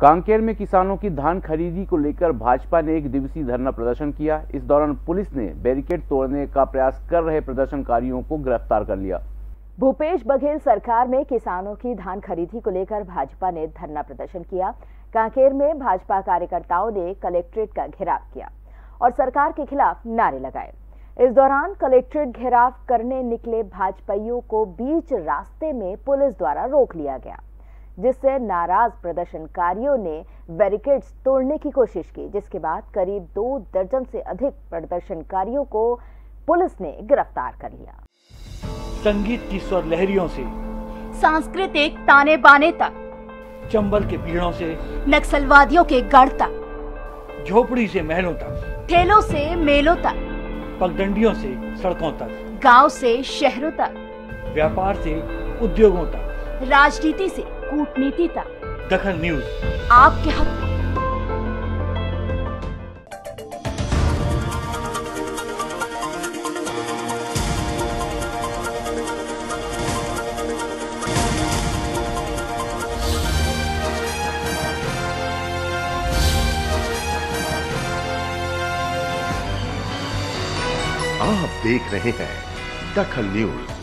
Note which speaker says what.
Speaker 1: कांकेर में किसानों की धान खरीदी को लेकर भाजपा ने एक दिवसीय धरना प्रदर्शन किया। इस दौरान पुलिस ने बैरिकेड तोड़ने का प्रयास कर रहे प्रदर्शनकारियों को गिरफ़्तार कर लिया।
Speaker 2: भूपेश बघेल सरकार में किसानों की धान खरीदी को लेकर भाजपा ने धरना प्रदर्शन किया। कांकेर में भाजपा कार्यकर्ताओं ने कलेक्ट्रेट का घेराव किया और सरकार के खिलाफ नारे लगाए। इस दौरान कलेक्ट्रेट घेराव करने निकले भाजपाइयों को बीच रास्ते में पुलिस द्वारा रोक लिया गया। जिससे नाराज़ प्रदर्शनकारियों ने बैरिकेड्स तोड़ने की कोशिश की जिसके बाद करीब दो दर्जन से अधिक प्रदर्शनकारियों को पुलिस ने गिरफ़्तार कर लिया।
Speaker 3: संगीत की स्वर लहरियों से
Speaker 4: सांस्कृतिक ताने बाने तक
Speaker 3: चंबल के पीड़ों से
Speaker 4: नक्सलवादियों के गढ़ तक
Speaker 3: झोपड़ी से महलों तक
Speaker 4: ठेलों से मेलों तक
Speaker 3: पगडंडियों से सड़कों तक
Speaker 4: गाँव से शहरों तक
Speaker 3: व्यापार से उद्योगों तक।
Speaker 4: राजनीति से कूटनीति तक।
Speaker 3: दखन न्यूज़।
Speaker 4: आपके हक। में।
Speaker 5: आप देख रहे हैं दखल न्यूज़।